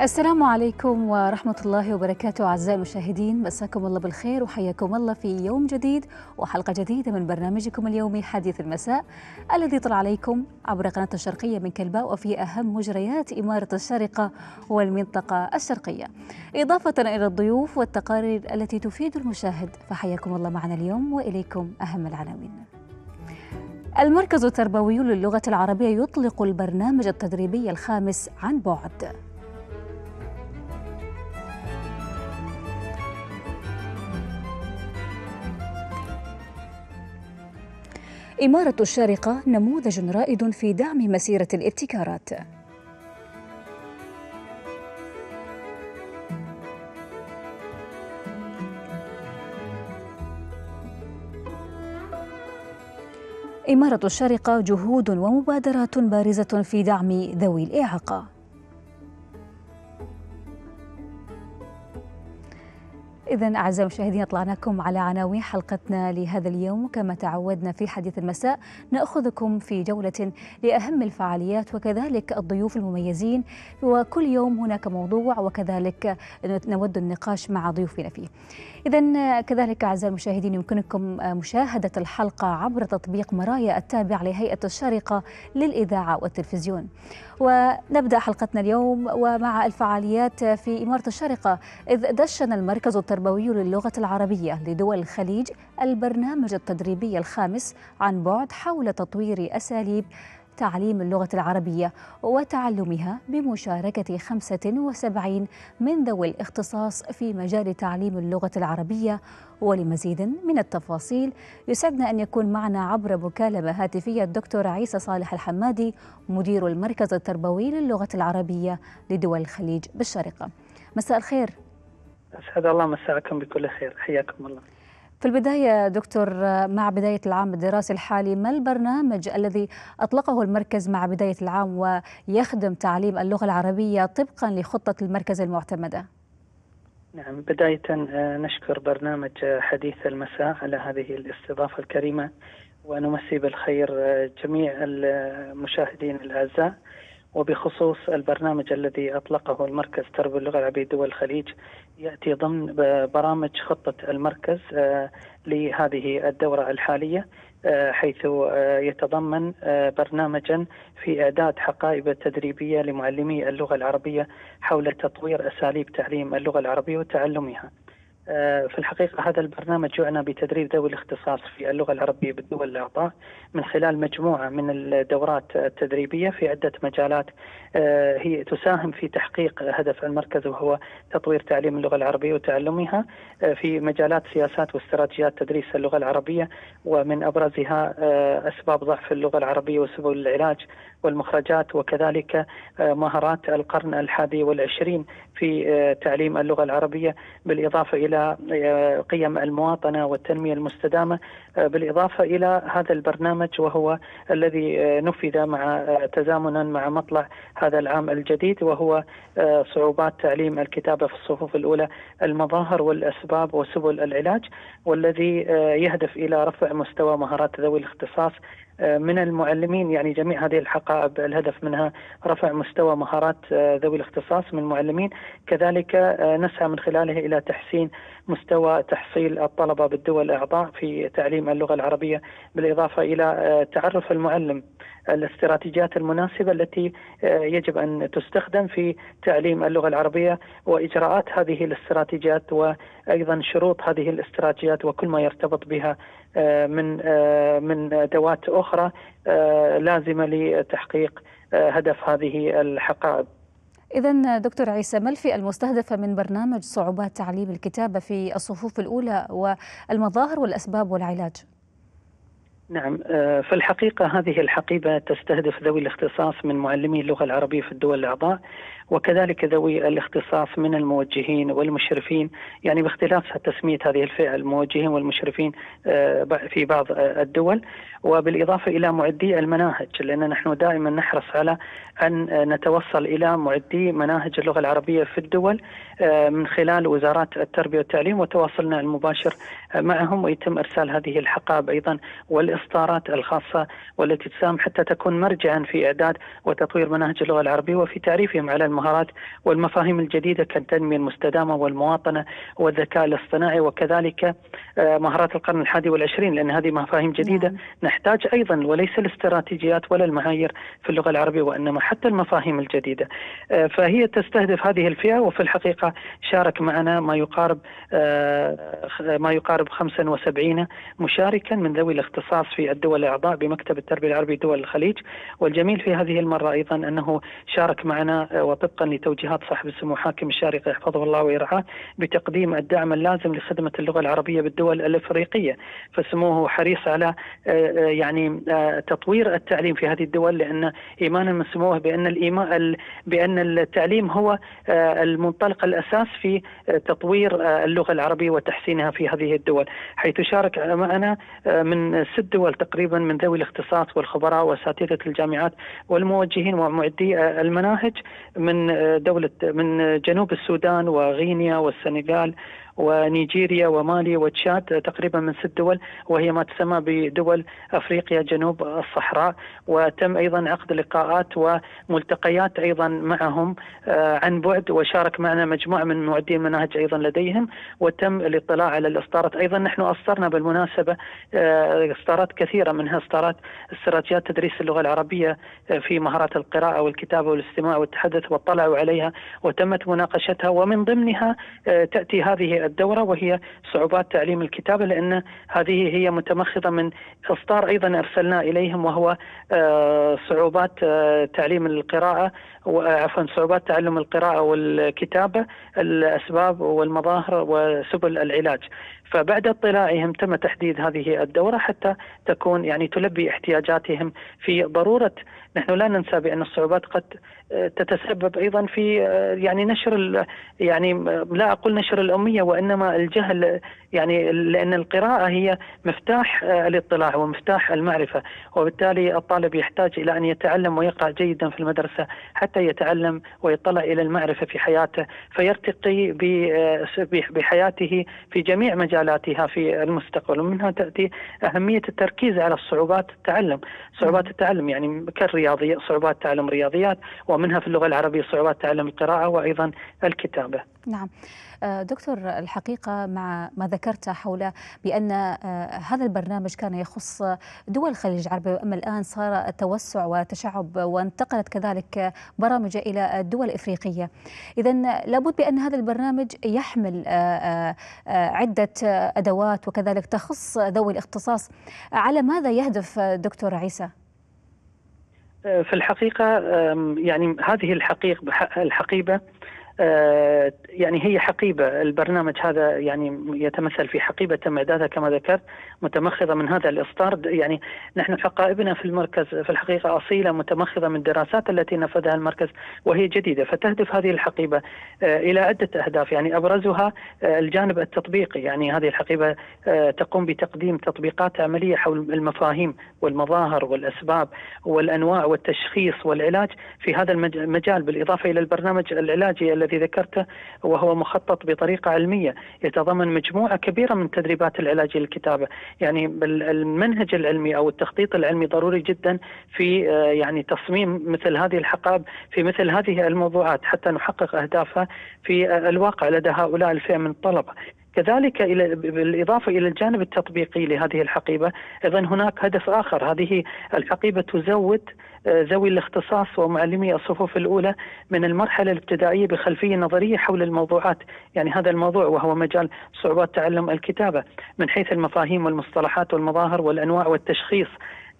السلام عليكم ورحمة الله وبركاته أعزائي المشاهدين. مساكم الله بالخير وحياكم الله في يوم جديد وحلقة جديدة من برنامجكم اليومي حديث المساء الذي طلع عليكم عبر قناة الشرقية من كلباء وفي أهم مجريات إمارة الشارقة والمنطقة الشرقية. إضافة إلى الضيوف والتقارير التي تفيد المشاهد فحياكم الله معنا اليوم وإليكم أهم العناوين. المركز التربوي للغة العربية يطلق البرنامج التدريبي الخامس عن بعد. إمارة الشارقة نموذج رائد في دعم مسيرة الابتكارات. إمارة الشارقة جهود ومبادرات بارزة في دعم ذوي الإعاقة. إذا أعزائي المشاهدين أطلعناكم على عناوين حلقتنا لهذا اليوم كما تعودنا في حديث المساء نأخذكم في جولة لأهم الفعاليات وكذلك الضيوف المميزين وكل يوم هناك موضوع وكذلك نود النقاش مع ضيوفنا فيه. إذا كذلك أعزائي المشاهدين يمكنكم مشاهدة الحلقة عبر تطبيق مرايا التابع لهيئة الشارقة للإذاعة والتلفزيون. ونبدأ حلقتنا اليوم ومع الفعاليات في إمارة الشارقة إذ دشن المركز التربوي للغة العربية لدول الخليج البرنامج التدريبي الخامس عن بعد حول تطوير أساليب تعليم اللغة العربية وتعلمها بمشاركة 75 من ذوي الاختصاص في مجال تعليم اللغة العربية. ولمزيد من التفاصيل يسعدنا أن يكون معنا عبر مكالمة هاتفية الدكتور عيسى صالح الحمادي مدير المركز التربوي للغة العربية لدول الخليج بالشارقة مساء الخير. أسعد الله مساءكم بكل خير. حياكم الله. في البداية دكتور مع بداية العام الدراسي الحالي ما البرنامج الذي أطلقه المركز مع بداية العام ويخدم تعليم اللغة العربية طبقا لخطة المركز المعتمدة؟ نعم بداية نشكر برنامج حديث المساء على هذه الاستضافة الكريمة ونمسي بالخير جميع المشاهدين الأعزاء. وبخصوص البرنامج الذي أطلقه المركز تربية اللغة العربية دول الخليج يأتي ضمن برامج خطة المركز لهذه الدورة الحالية حيث يتضمن برنامجا في إعداد حقائب تدريبية لمعلمي اللغة العربية حول تطوير أساليب تعليم اللغة العربية وتعلمها. في الحقيقة هذا البرنامج يعنى بتدريب ذوي الاختصاص في اللغة العربية بالدول الأعضاء من خلال مجموعة من الدورات التدريبية في عدة مجالات هي تساهم في تحقيق هدف المركز وهو تطوير تعليم اللغة العربية وتعلمها في مجالات سياسات واستراتيجيات تدريس اللغة العربية ومن أبرزها أسباب ضعف اللغة العربية وسبل العلاج والمخرجات وكذلك مهارات القرن الحادي والعشرين في تعليم اللغة العربية بالإضافة إلى قيم المواطنة والتنمية المستدامة بالإضافة إلى هذا البرنامج وهو الذي نفذ مع تزامنا مع مطلع هذا العام الجديد وهو صعوبات تعليم الكتابة في الصفوف الأولى المظاهر والأسباب وسبل العلاج والذي يهدف إلى رفع مستوى مهارات ذوي الاختصاص من المعلمين يعني جميع هذه الحقائب الهدف منها رفع مستوى مهارات ذوي الاختصاص من المعلمين. كذلك نسعى من خلاله إلى تحسين مستوى تحصيل الطلبة بالدول الأعضاء في تعليم اللغة العربية بالإضافة إلى تعرف المعلم الاستراتيجيات المناسبة التي يجب أن تستخدم في تعليم اللغة العربية وإجراءات هذه الاستراتيجيات وأيضا شروط هذه الاستراتيجيات وكل ما يرتبط بها من من أدوات أخرى لازمة لتحقيق هدف هذه الحقائب إذا دكتور عيسى ما الفئة المستهدفة من برنامج صعوبات تعليم الكتابة في الصفوف الأولى والمظاهر والأسباب والعلاج؟ نعم. في الحقيقة هذه الحقيبة تستهدف ذوي الاختصاص من معلمي اللغة العربية في الدول الأعضاء وكذلك ذوي الاختصاص من الموجهين والمشرفين. يعني باختلاف تسمية هذه الفئة الموجهين والمشرفين في بعض الدول. وبالإضافة إلى معدي المناهج لأن نحن دائما نحرص على أن نتوصل إلى معدي مناهج اللغة العربية في الدول من خلال وزارات التربية والتعليم وتواصلنا المباشر معهم ويتم إرسال هذه الحقائب أيضا والإصدارات الخاصة والتي تساهم حتى تكون مرجعا في إعداد وتطوير مناهج اللغة العربية وفي تعريفهم على المهارات المهارات والمفاهيم الجديدة كالتنمية المستدامة والمواطنة والذكاء الاصطناعي وكذلك مهارات القرن الحادي والعشرين لأن هذه مفاهيم جديدة نعم. نحتاج أيضا وليس الاستراتيجيات ولا المعايير في اللغة العربية وإنما حتى المفاهيم الجديدة فهي تستهدف هذه الفئة وفي الحقيقة شارك معنا ما يقارب ما يقارب 75 مشاركا من ذوي الاختصاص في الدول الأعضاء بمكتب التربيه العربي دول الخليج. والجميل في هذه المرة أيضا أنه شارك معنا وطبقا لتوجيهات صاحب السمو حاكم الشارقه يحفظه الله ويرعاه بتقديم الدعم اللازم لخدمة اللغة العربية بالدول الإفريقية. فسموه حريص على يعني تطوير التعليم في هذه الدول لأن ايمانا من سموه بأن الايمان بأن التعليم هو المنطلق الأساس في تطوير اللغة العربية وتحسينها في هذه الدول. حيث شارك معنا من ست تقريبا من ذوي الاختصاص والخبراء وأساتذة الجامعات والموجهين ومعدي المناهج من دولة من جنوب السودان وغينيا والسنغال ونيجيريا ومالي وتشاد تقريبا من ست دول وهي ما تسمى بدول أفريقيا جنوب الصحراء. وتم أيضا عقد لقاءات وملتقيات أيضا معهم عن بعد وشارك معنا مجموعة من معدي المناهج أيضا لديهم. وتم الاطلاع على الإصدارات. أيضا نحن أصدرنا بالمناسبة إصدارات كثيرة منها إصدارات استراتيجيات تدريس اللغة العربية في مهارات القراءة والكتابة والاستماع والتحدث واطلعوا عليها. وتمت مناقشتها ومن ضمنها تأتي هذه الدورة وهي صعوبات تعليم الكتابة لأن هذه هي متمخضة من إصدار أيضا أرسلنا إليهم وهو صعوبات تعليم القراءة عفوا صعوبات تعلم القراءة والكتابة الأسباب والمظاهر وسبل العلاج. فبعد اطلاعهم تم تحديد هذه الدورة حتى تكون يعني تلبي احتياجاتهم في ضرورة. نحن لا ننسى بأن الصعوبات قد تتسبب أيضا في يعني نشر يعني لا أقول نشر الأمية وإنما الجهل يعني لأن القراءة هي مفتاح الاطلاع ومفتاح المعرفة. وبالتالي الطالب يحتاج إلى أن يتعلم ويقرأ جيدا في المدرسة حتى يتعلم ويطلع إلى المعرفة في حياته فيرتقي بحياته في جميع مجالاتها في المستقبل ومنها تأتي أهمية التركيز على الصعوبات التعلم. صعوبات التعلم يعني كالرياضيه صعوبات تعلم رياضيات ومنها في اللغة العربية صعوبات تعلم القراءة وأيضا الكتابة. نعم. دكتور الحقيقة مع ما ذكرت حول بأن هذا البرنامج كان يخص دول الخليج العربي أما الآن صار توسع وتشعب وانتقلت كذلك برامج إلى الدول الإفريقية. إذا لابد بأن هذا البرنامج يحمل عدة أدوات وكذلك تخص ذوي الاختصاص. على ماذا يهدف دكتور عيسى؟ في الحقيقة يعني هذه الحقيقة الحقيبة يعني هي حقيبة. البرنامج هذا يعني يتمثل في حقيبة تم إعدادها كما ذكرت متمخضة من هذا الإصدار. يعني نحن حقائبنا في المركز في الحقيقة أصيلة متمخضة من الدراسات التي نفذها المركز وهي جديدة فتهدف هذه الحقيبة إلى عدة أهداف. يعني أبرزها الجانب التطبيقي. يعني هذه الحقيبة تقوم بتقديم تطبيقات عملية حول المفاهيم والمظاهر والأسباب والأنواع والتشخيص والعلاج في هذا المجال بالإضافة إلى البرنامج العلاجي الذي ذكرته وهو مخطط بطريقة علمية يتضمن مجموعة كبيرة من تدريبات العلاج للكتابة. يعني المنهج العلمي أو التخطيط العلمي ضروري جدا في يعني تصميم مثل هذه الحقائب في مثل هذه الموضوعات حتى نحقق أهدافها في الواقع لدى هؤلاء الفئة من الطلبة. كذلك إلى بالإضافة إلى الجانب التطبيقي لهذه الحقيبة أيضا هناك هدف آخر هذه الحقيبة تزود ذوي الاختصاص ومعلمي الصفوف الأولى من المرحلة الابتدائية بخلفية نظرية حول الموضوعات، يعني هذا الموضوع وهو مجال صعوبات تعلم الكتابة من حيث المفاهيم والمصطلحات والمظاهر والأنواع والتشخيص.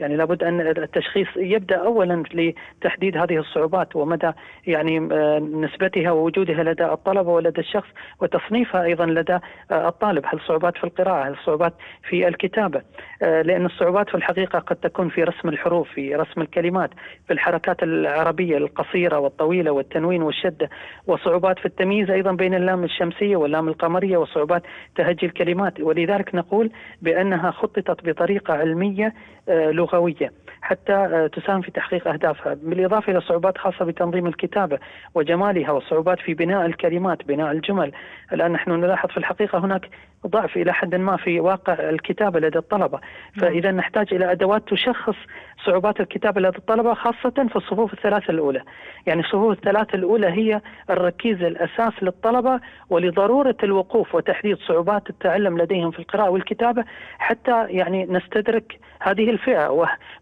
يعني لابد أن التشخيص يبدأ اولا لتحديد هذه الصعوبات ومدى يعني نسبتها ووجودها لدى الطلبه ولدى الشخص وتصنيفها أيضا لدى الطالب، هل صعوبات في القراءة، هل صعوبات في الكتابة؟ لأن الصعوبات في الحقيقة قد تكون في رسم الحروف، في رسم الكلمات، في الحركات العربية القصيرة والطويلة والتنوين والشدة، وصعوبات في التمييز أيضا بين اللام الشمسية واللام القمرية وصعوبات تهجي الكلمات، ولذلك نقول بأنها خططت بطريقة علمية لغويه حتى تساهم في تحقيق أهدافها، بالإضافة إلى صعوبات خاصة بتنظيم الكتابة وجمالها وصعوبات في بناء الكلمات، بناء الجمل، الآن نحن نلاحظ في الحقيقة هناك ضعف إلى حد ما في واقع الكتابة لدى الطلبة، فإذا نحتاج إلى أدوات تشخص صعوبات الكتابة لدى الطلبة خاصة في الصفوف الثلاثة الأولى. يعني الصفوف الثلاثة الأولى هي الركيزه الأساس للطلبة ولضرورة الوقوف وتحديد صعوبات التعلم لديهم في القراءة والكتابة حتى يعني نستدرك هذه الفئة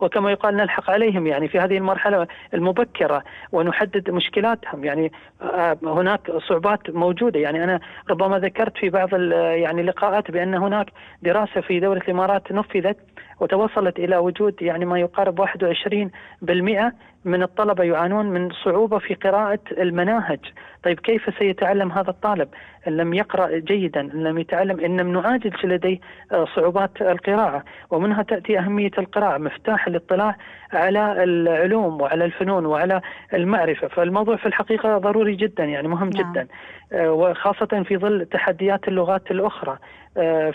وكما يقال نلحق عليهم يعني في هذه المرحلة المبكرة ونحدد مشكلاتهم. يعني آه، هناك صعوبات موجودة. يعني أنا ربما ذكرت في بعض يعني اللقاءات بأن هناك دراسة في دولة الإمارات نفذت وتوصلت إلى وجود يعني ما يقارب 21% من الطلبة يعانون من صعوبة في قراءة المناهج. طيب كيف سيتعلم هذا الطالب؟ إن لم يقرأ جيدا إن لم يتعلم إن لم نعالج لديه آه، صعوبات القراءة. ومنها تأتي أهمية القراءة مفتاح الاطلاع على العلوم وعلى الفنون وعلى المعرفة. فالموضوع في الحقيقة ضروري جدا يعني مهم نعم. جدا آه، وخاصة في ظل تحديات اللغات الأخرى.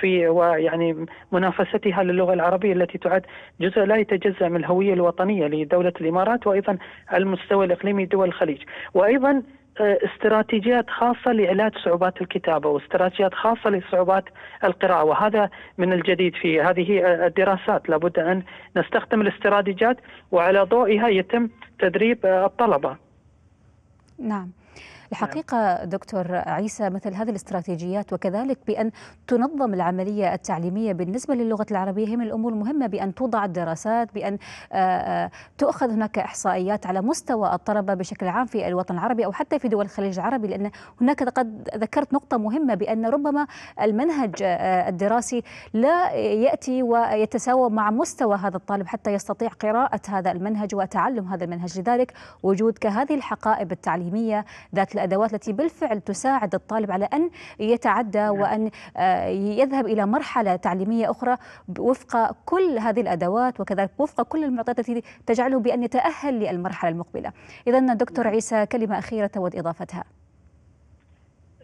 في ويعني منافستها للغة العربية التي تعد جزء لا يتجزأ من الهوية الوطنية لدولة الإمارات وأيضا على المستوى الإقليمي دول الخليج. وأيضا آه، استراتيجيات خاصة لعلاج صعوبات الكتابة واستراتيجيات خاصة لصعوبات القراءة وهذا من الجديد في هذه الدراسات. لابد أن نستخدم الاستراتيجيات وعلى ضوئها يتم تدريب الطلبة. نعم. الحقيقة دكتور عيسى مثل هذه الاستراتيجيات وكذلك بأن تنظم العملية التعليمية بالنسبة للغة العربية هي من الأمور المهمة بأن توضع الدراسات بأن آه، آه، تؤخذ هناك إحصائيات على مستوى الطلبة بشكل عام في الوطن العربي أو حتى في دول الخليج العربي لأن هناك قد ذكرت نقطة مهمة بأن ربما المنهج آه، الدراسي لا يأتي ويتساوى مع مستوى هذا الطالب حتى يستطيع قراءة هذا المنهج وتعلم هذا المنهج. لذلك وجود كهذه الحقائب التعليمية ذات الأدوات التي بالفعل تساعد الطالب على أن يتعدى نعم. وأن آه، يذهب إلى مرحلة تعليمية أخرى وفق كل هذه الأدوات وكذلك وفق كل المعطيات التي تجعله بأن يتأهل للمرحلة المقبلة إذا دكتور نعم. عيسى كلمة أخيرة تود إضافتها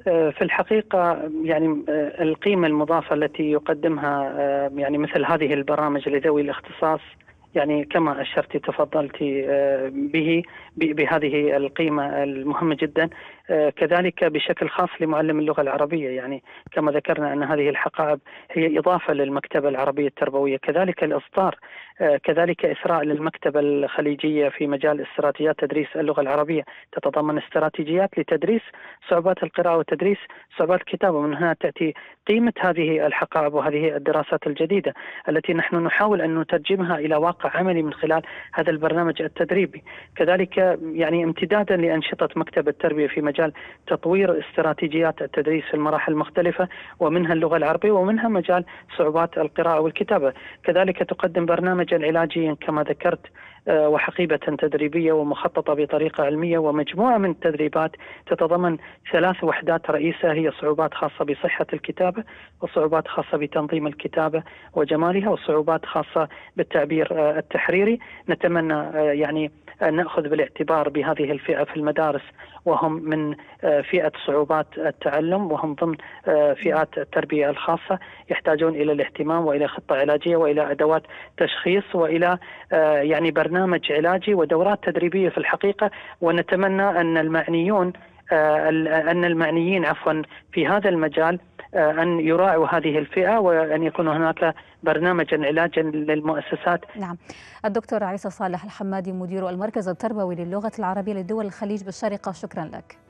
آه، في الحقيقة يعني آه، القيمة المضافة التي يقدمها يعني مثل هذه البرامج لذوي الاختصاص يعني كما أشرت تفضلت به بهذه القيمة المهمة جدا. آه، كذلك بشكل خاص لمعلم اللغة العربية. يعني كما ذكرنا أن هذه الحقائب هي إضافة للمكتبة العربية التربوية. كذلك الإصدار آه، كذلك اثراء للمكتبة الخليجية في مجال استراتيجيات تدريس اللغة العربية. تتضمن استراتيجيات لتدريس صعوبات القراءة وتدريس صعوبات الكتابة. ومن هنا تأتي قيمة هذه الحقائب وهذه الدراسات الجديدة التي نحن نحاول أن نترجمها إلى واقع عملي من خلال هذا البرنامج التدريبي. كذلك يعني امتدادا لأنشطة مكتب التربية في مجال تطوير استراتيجيات التدريس في المراحل المختلفة ومنها اللغة العربية ومنها مجال صعوبات القراءة والكتابة. كذلك تقدم برنامجا علاجيا كما ذكرت وحقيبة تدريبية ومخططة بطريقة علمية ومجموعة من التدريبات تتضمن ثلاث وحدات رئيسة هي صعوبات خاصة بصحة الكتابة وصعوبات خاصة بتنظيم الكتابة وجمالها وصعوبات خاصة بالتعبير آه، التحريري. نتمنى آه، يعني نأخذ بالاعتبار بهذه الفئة في المدارس وهم من فئة صعوبات التعلم وهم ضمن فئات التربية الخاصة. يحتاجون إلى الاهتمام وإلى خطة علاجية وإلى أدوات تشخيص وإلى يعني برنامج برنامج علاجي ودورات تدريبية في الحقيقة ونتمنى أن المعنيون آه، أن المعنيين عفوا في هذا المجال آه، أن يراعوا هذه الفئة وأن يكون هناك برنامجا علاجا للمؤسسات. نعم. الدكتور عيسى صالح الحمادي مدير المركز التربوي للغة العربية لدول الخليج بالشارقه شكرا لك.